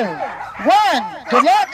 two, one. Good luck.